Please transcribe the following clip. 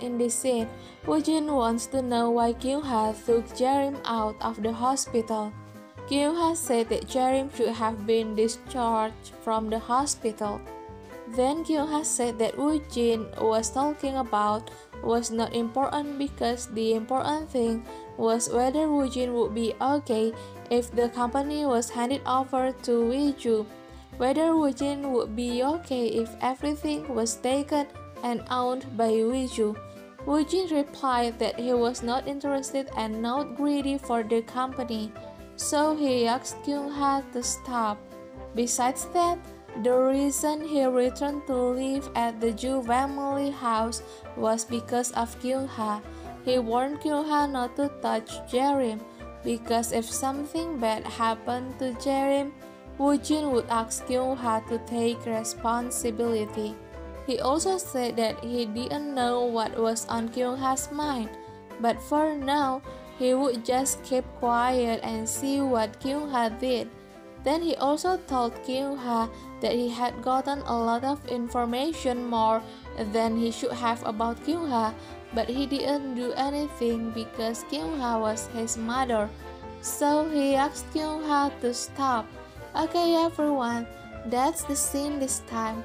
in the scene. Woojin wants to know why Kyunghwa took Jarim out of the hospital. Kyunghwa said that Jarim should have been discharged from the hospital. Then Kyunghwa said that Woojin was talking about was not important because the important thing was whether Woojin would be okay if the company was handed over to Wiju, whether Woojin would be okay if everything was taken and owned by Wiju. Woojin replied that he was not interested and not greedy for the company, so he asked Kyunghwa to stop. Besides that, the reason he returned to live at the Ju family house was because of Kyunghwa. He warned Kyunghwa not to touch Jarim because if something bad happened to Jarim, Woojin would ask Kyunghwa to take responsibility. He also said that he didn't know what was on Kyunghwa's mind, but for now, he would just keep quiet and see what Kyunghwa did. Then he also told Kyunghwa that he had gotten a lot of information more than he should have about Kyunghwa, but he didn't do anything because Kyunghwa was his mother. So he asked Kyunghwa to stop. Okay everyone, that's the scene this time.